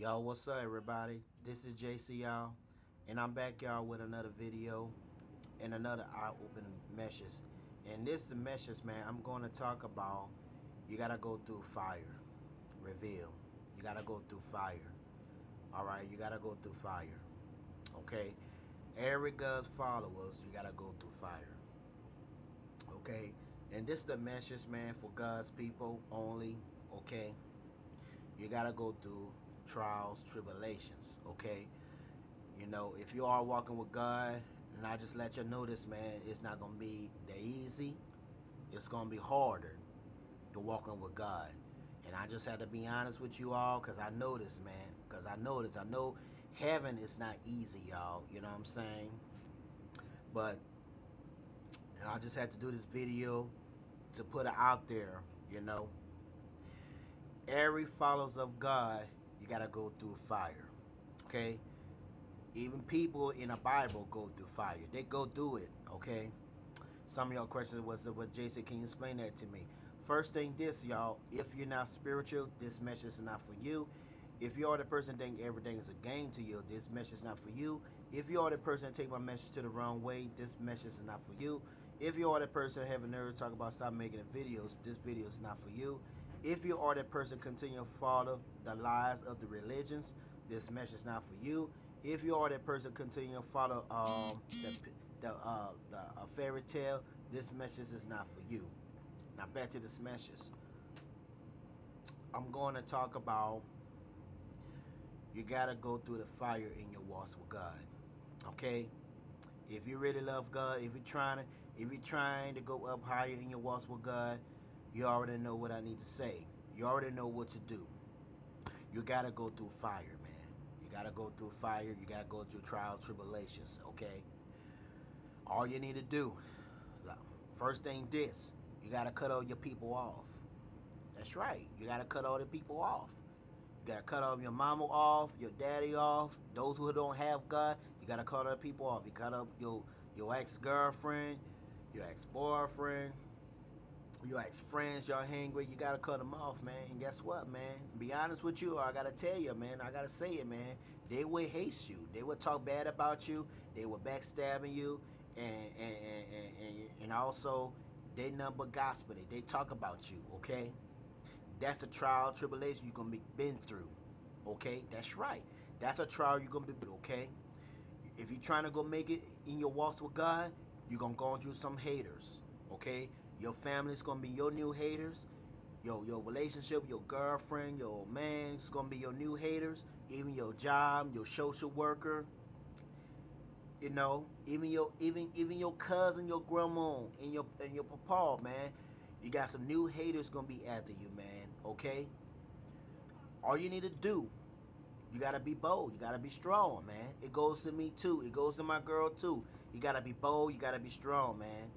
Yo, what's up, everybody? This is JC, y'all, and I'm back, y'all, with another video and another eye-opening message. And this is the message, man. I'm going to talk about you gotta go through fire. Reveal. You gotta go through fire. All right, you gotta go through fire. Okay, every God's followers, you gotta go through fire. Okay, and this is the message, man, for God's people only. Okay, you gotta go through trials, tribulations, okay? You know, if you are walking with God, and I just let you know this, man, it's not going to be that easy. It's going to be harder to walking with God. And I just had to be honest with you all because I know this, man. Because I know this. I know heaven is not easy, y'all. You know what I'm saying? But and I just had to do this video to put it out there, you know. Every followers of God you got to go through fire. Okay? Even people in the Bible go through fire. They go through it. Okay? Some of y'all questions was, what Jason, can you explain that to me? First thing this, y'all, if you're not spiritual, this message is not for you. If you are the person that everything is a game to you, this message is not for you. If you are the person that take my message to the wrong way, this message is not for you. If you are the person that have a nerve to talk about stop making the videos, this video is not for you. If you are that person continue to follow the lies of the religions, this message is not for you. If you are that person continue to follow um, the, the, uh, the uh, fairy tale, this message is not for you. Now back to this message. I'm going to talk about you got to go through the fire in your walks with God. Okay? If you really love God, if you're trying to if you're trying to go up higher in your walks with God, you already know what I need to say. You already know what to do. You got to go through fire, man. You got to go through fire. You got to go through trials, tribulations, okay? All you need to do, first thing this, you got to cut all your people off. That's right. You got to cut all the people off. You got to cut off your mama off, your daddy off. Those who don't have God, you got to cut other people off. You cut up your, your ex-girlfriend, your ex-boyfriend, your ex friends y'all hang with, you gotta cut them off, man. And guess what, man? Be honest with you, I gotta tell you, man. I gotta say it, man. They will hate you. They will talk bad about you. They will backstabbing you, and and and, and, and also they number gospel. They talk about you, okay? That's a trial, tribulation you're gonna be been through, okay? That's right. That's a trial you're gonna be, okay? If you're trying to go make it in your walks with God, you're gonna go through some haters, okay? Your family's gonna be your new haters. Your your relationship, your girlfriend, your man is gonna be your new haters. Even your job, your social worker. You know, even your even even your cousin, your grandma, and your and your papa, man. You got some new haters gonna be after you, man. Okay. All you need to do, you gotta be bold. You gotta be strong, man. It goes to me too. It goes to my girl too. You gotta be bold. You gotta be strong, man.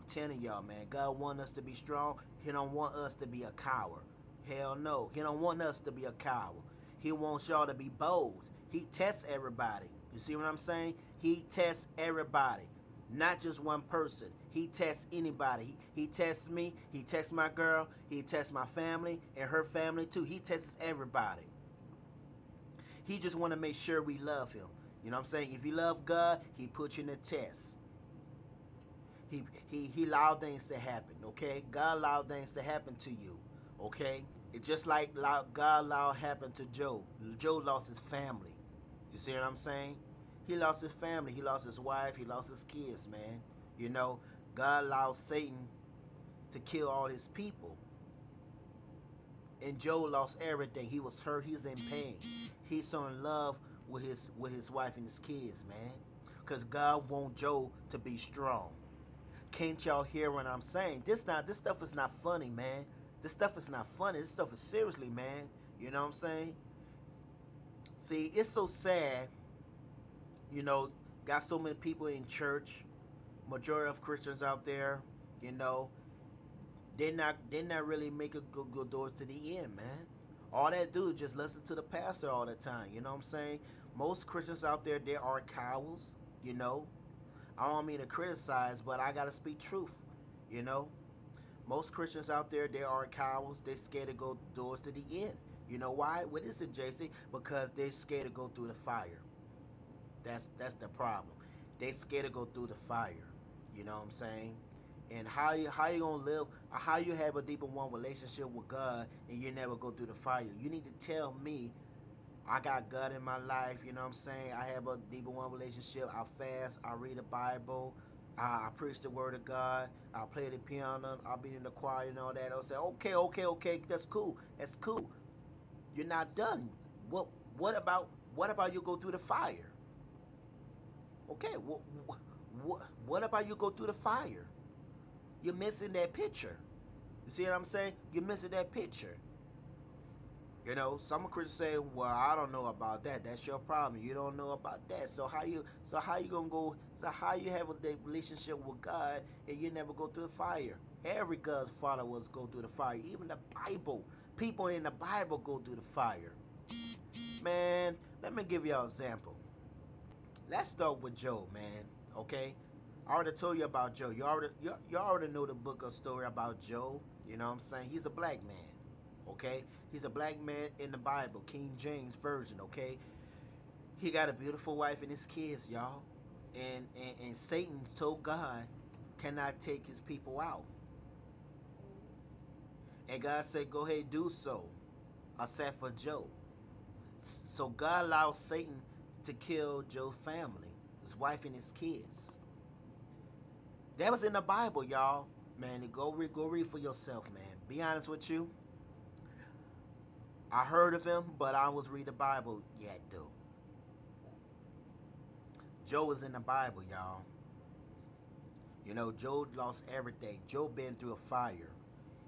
I'm telling y'all, man, God want us to be strong. He don't want us to be a coward. Hell no. He don't want us to be a coward. He wants y'all to be bold. He tests everybody. You see what I'm saying? He tests everybody. Not just one person. He tests anybody. He, he tests me. He tests my girl. He tests my family and her family too. He tests everybody. He just want to make sure we love him. You know what I'm saying? If you love God, he put you in a test. He he he allowed things to happen. Okay, God allowed things to happen to you. Okay, it just like God allowed happen to Joe. Joe lost his family. You see what I'm saying? He lost his family. He lost his wife. He lost his kids. Man, you know, God allowed Satan to kill all his people. And Joe lost everything. He was hurt. He's in pain. He's so in love with his with his wife and his kids, man. Cause God want Joe to be strong. Can't y'all hear what I'm saying? This not this stuff is not funny, man. This stuff is not funny. This stuff is seriously, man. You know what I'm saying? See, it's so sad. You know, got so many people in church, majority of Christians out there, you know, they're not they're not really making good good doors to the end, man. All that do is just listen to the pastor all the time. You know what I'm saying? Most Christians out there, they are cowards, you know. I don't mean to criticize, but I gotta speak truth. You know, most Christians out there they are cowards. They scared to go doors to the end. You know why? What is it, JC? Because they're scared to go through the fire. That's that's the problem. They scared to go through the fire. You know what I'm saying? And how you how you gonna live? How you have a deeper one relationship with God and you never go through the fire? You need to tell me. I got God in my life. You know what I'm saying? I have a deeper one relationship. I fast. I read the Bible. I, I preach the word of God. I play the piano. I'll be in the choir and all that. I'll say, okay, okay, okay, that's cool. That's cool. You're not done. What what about what about you go through the fire? Okay, what what, what about you go through the fire? You're missing that picture. You see what I'm saying? You're missing that picture. You know, some Christians say, "Well, I don't know about that. That's your problem. You don't know about that. So how you, so how you gonna go? So how you have a relationship with God and you never go through the fire? Every God's followers go through the fire. Even the Bible, people in the Bible go through the fire. Man, let me give you an example. Let's start with Job, man. Okay, I already told you about Job. You already, you, you already know the book of story about Job. You know what I'm saying? He's a black man. Okay, he's a black man in the Bible, King James version. Okay, he got a beautiful wife and his kids, y'all. And and, and Satan told God, cannot take his people out. And God said, go ahead, do so, except for Job. So God allowed Satan to kill Joe's family, his wife and his kids. That was in the Bible, y'all. Man, go read, go read for yourself, man. Be honest with you. I heard of him, but I was read the Bible yet, though. Job was in the Bible, y'all. You know, Joe lost everything. Joe been through a fire.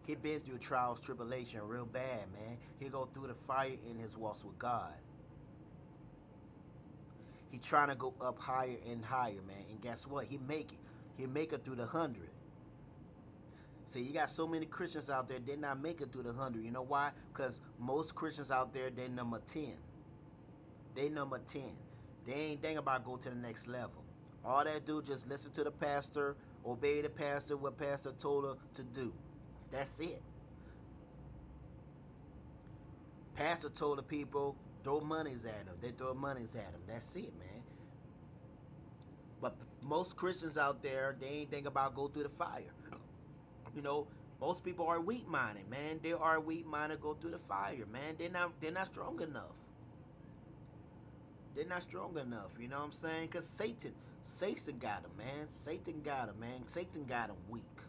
He been through trials, tribulation, real bad, man. He go through the fire in his walks with God. He trying to go up higher and higher, man. And guess what? He make it. He make it through the hundred. See, you got so many Christians out there, they're not make it through the hundred. You know why? Because most Christians out there, they number 10. They number 10. They ain't think about go to the next level. All they do just listen to the pastor, obey the pastor, what pastor told her to do. That's it. Pastor told the people, throw monies at them. They throw monies at them. That's it, man. But most Christians out there, they ain't think about go through the fire. You know, most people are weak minded, man. They are weak minded, go through the fire, man. They're not they're not strong enough. They're not strong enough, you know what I'm saying? Cause Satan, Satan got them, man. Satan got them, man. Satan got them weak.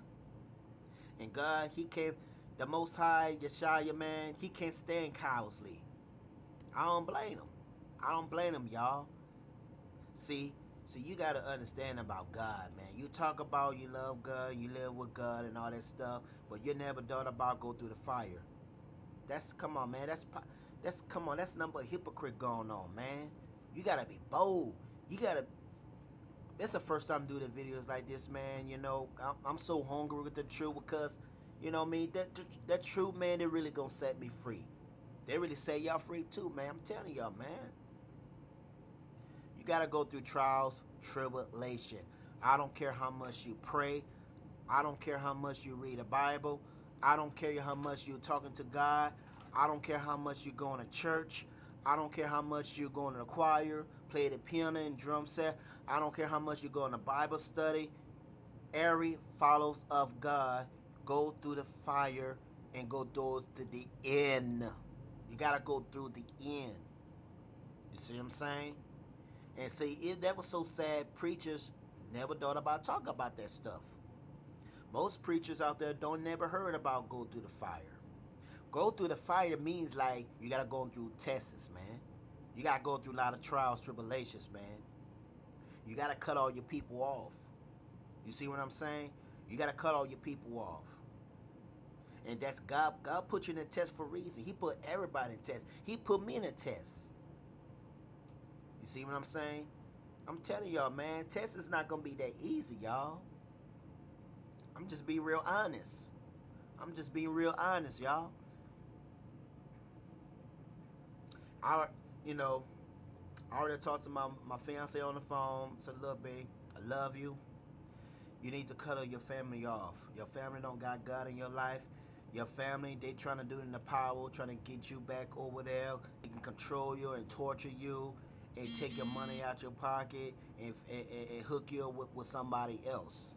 And God, He can't. The Most High, Yeshua, man, He can't stand cowardly. I don't blame him. I don't blame him, y'all. See, See, you got to understand about God, man. You talk about you love God, you live with God, and all that stuff, but you never thought about go through the fire. That's come on, man. That's that's come on. That's number hypocrite going on, man. You gotta be bold. You gotta. That's the first time I do the videos like this, man. You know, I'm, I'm so hungry with the truth because, you know, I mean that that truth, man. They really gonna set me free. They really say y'all free too, man. I'm telling y'all, man. You got to go through trials, tribulation. I don't care how much you pray. I don't care how much you read the Bible. I don't care how much you're talking to God. I don't care how much you're going to church. I don't care how much you're going to the choir, play the piano and drum set. I don't care how much you're going to Bible study. Every follows of God go through the fire and go those to the end. You got to go through the end. You see what I'm saying? And see, if that was so sad, preachers never thought about talking about that stuff. Most preachers out there don't never heard about go through the fire. Go through the fire means like you gotta go through tests, man. You gotta go through a lot of trials, tribulations, man. You gotta cut all your people off. You see what I'm saying? You gotta cut all your people off. And that's God. God put you in a test for a reason. He put everybody in test. He put me in a test. You see what I'm saying? I'm telling y'all, man, test is not gonna be that easy, y'all. I'm just being real honest. I'm just being real honest, y'all. I, you know, I already talked to my, my fiance on the phone. Said, look, babe, I love you. You need to cut your family off. Your family don't got God in your life. your family, they trying to do in the power, trying to get you back over there. They can control you and torture you and take your money out your pocket and, and, and hook you up with, with somebody else.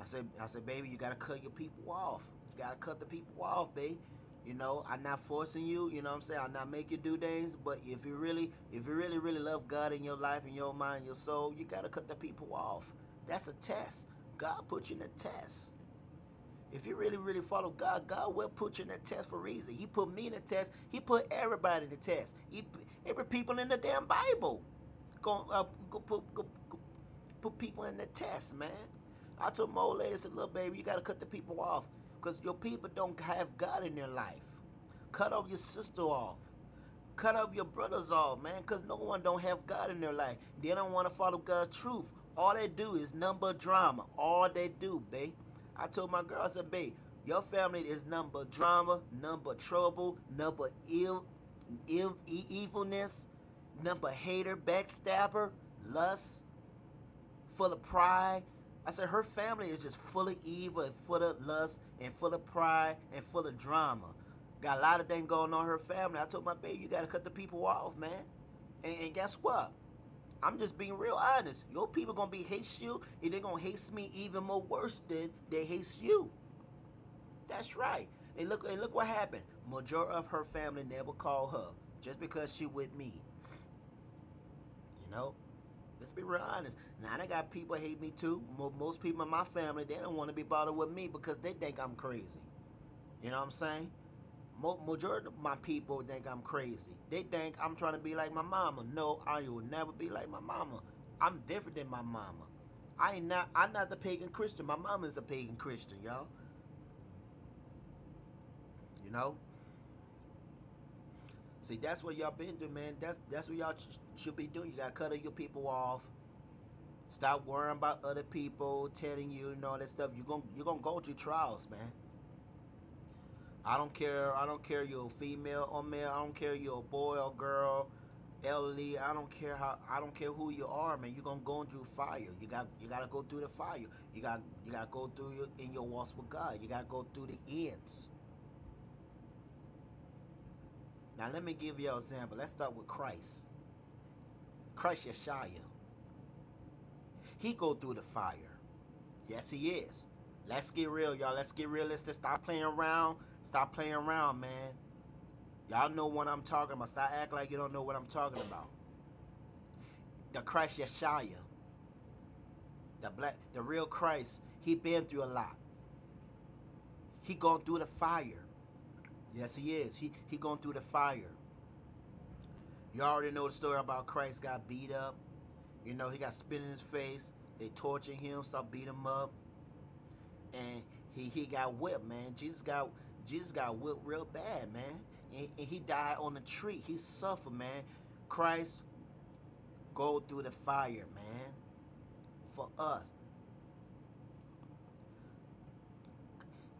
I said, I said, baby, you gotta cut your people off. You gotta cut the people off, babe. You know, I'm not forcing you. You know what I'm saying? I'm not making you do things. But if you really, if you really, really love God in your life, in your mind, your soul, you gotta cut the people off. That's a test. God put you in a test. If you really, really follow God, God will put you in a test for a reason. He put me in a test. He put everybody in a test. He every people in the damn Bible. Go, uh, go, put, go, go put people in the test, man. I told my old lady, I said, little baby, you got to cut the people off because your people don't have God in their life. Cut off your sister off. Cut off your brothers off, man, because no one don't have God in their life. They don't want to follow God's truth. All they do is number drama. All they do, babe. I told my girl, I said, babe, your family is number drama, number trouble, number ill, ill e evilness, number hater, backstabber, lust, full of pride, I said her family is just full of evil and full of lust and full of pride and full of drama. Got a lot of things going on her family. I told my baby, you got to cut the people off, man. And, and, guess what? I'm just being real honest. Your people to be hate you and they're going to hate me even more worse than they hate you. That's right. And look, and look what happened. Majority of her family never called her just because she with me. You know? Let's be real honest. Now I got people hate me too. Most people in my family they don't want to be bothered with me because they think I'm crazy. You know what I'm saying? Majority of my people think I'm crazy. They think I'm trying to be like my mama. No, I will never be like my mama. I'm different than my mama. I ain't not. I'm not the pagan Christian. My mama is a pagan Christian, y'all. You know. See, that's what y'all been doing, man. That's that's what y'all should be doing. You gotta cut your people off. Stop worrying about other people telling you and all that stuff. You're gonna you're gonna go through trials, man. I don't care. I don't care you're a female or male. I don't care you're a boy or girl, elderly. I don't care how. I don't care who you are, man. You're gonna go through fire. You got you gotta go through the fire. You got you gotta go through your, in your walks with God. You gotta go through the ends. Now let me give you an example. Let's start with Christ. Christ Yeshua. He go through the fire. Yes, he is. Let's get real, y'all. Let's get realistic. Stop playing around. Stop playing around, man. Y'all know what I'm talking about. Stop acting like you don't know what I'm talking about. The Christ Yeshua. The black the real Christ, he been through a lot. He gone through the fire. Yes, he is. He he going through the fire. You already know the story about Christ got beat up. You know, he got spit in his face. They torturing him, start beating him up. And he he got whipped, man. Jesus got Jesus got whipped real bad, man. And, and he died on the tree. He suffered, man. Christ go through the fire, man. For us.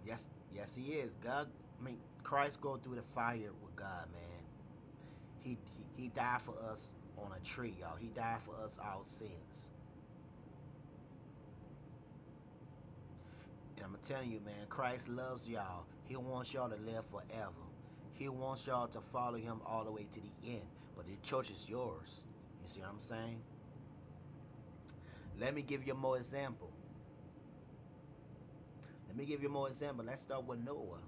Yes, yes, he is. God, I mean, Christ go through the fire with God, man. He, he, he died for us on a tree, y'all. He died for us our sins. And I'm telling you, man, Christ loves y'all. He wants y'all to live forever. He wants y'all to follow him all the way to the end. But the church is yours. You see what I'm saying? Let me give you a more example. Let me give you more example. Let's start with Noah.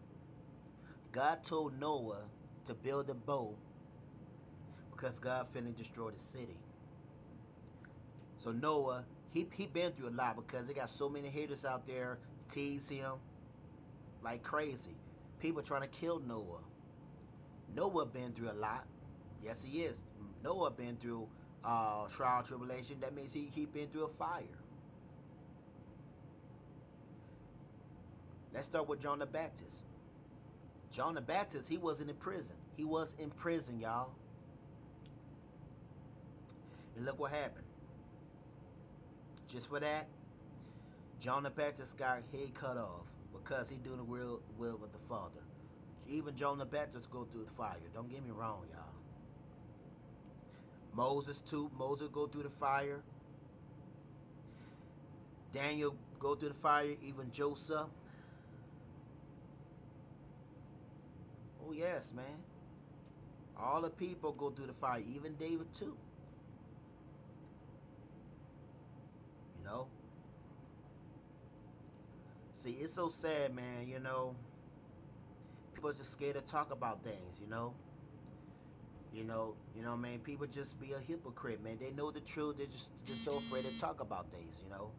God told Noah to build a boat because God finna destroy the city. So Noah, he he been through a lot because they got so many haters out there tease him like crazy. People trying to kill Noah. Noah been through a lot. Yes, he is. Noah been through uh, trial tribulation. That means he he been through a fire. Let's start with John the Baptist. John the Baptist, he wasn't in prison. He was in prison, y'all. And look what happened. Just for that, John the Baptist got head cut off because he doing the will, will with the Father. Even John the Baptist go through the fire. Don't get me wrong, y'all. Moses too. Moses go through the fire. Daniel go through the fire. Even Joseph. Oh yes, man. All the people go through the fire, even David too. You know? See, it's so sad, man, you know. People are just scared to talk about things, you know. You know, you know, man, people just be a hypocrite, man. They know the truth, they're just just so afraid to talk about things, you know.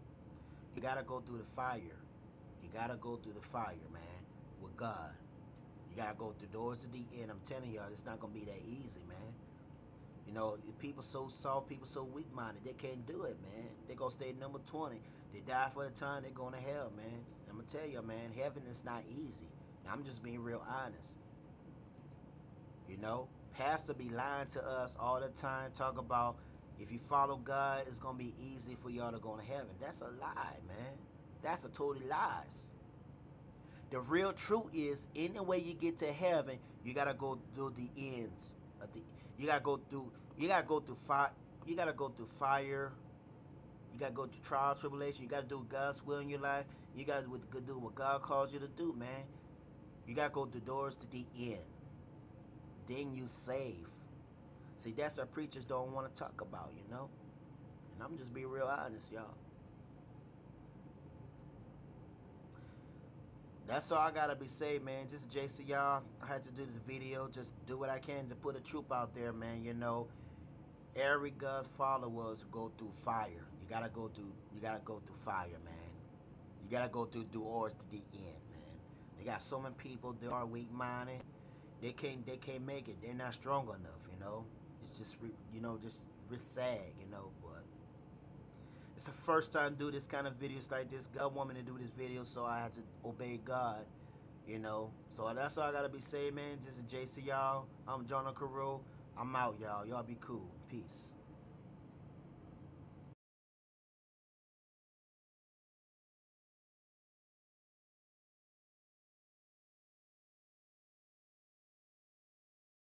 You gotta go through the fire. You gotta go through the fire, man, with God. You gotta go through doors to the end. I'm telling y'all, it's not gonna be that easy, man. You know, people so soft, people so weak-minded, they can't do it, man. They gonna stay number 20. They die for the time, they're going to hell, man. I'm gonna tell you, man, heaven is not easy. Now, I'm just being real honest. You know, pastor be lying to us all the time, talk about if you follow God, it's gonna be easy for y'all to go to heaven. That's a lie, man. That's a totally lies. The real truth is, any way you get to heaven, you gotta go through the ends the. You gotta go through. You gotta go through fire. You gotta go through fire. You gotta go through trial, tribulation. You gotta do God's will in your life. You gotta do what God calls you to do, man. You gotta go through doors to the end. Then you save. See, that's what preachers don't want to talk about, you know. And I'm just being real honest, y'all. That's all I gotta be saying, man. Just JC, y'all. I had to do this video. Just do what I can to put a troop out there, man. You know, every God's followers go through fire. You gotta go through. You gotta go through fire, man. You gotta go through doors to the end, man. They got so many people. They are weak-minded. They can't. They can't make it. They're not strong enough. You know. It's just, you know, just sad. You know, but it's the first time do this kind of videos like this. God want me to do this video, so I had to obey God. You know, so that's all I gotta be saying, man. This is JC, y'all. I'm Jonah Carew. I'm out, y'all. Y'all be cool. Peace.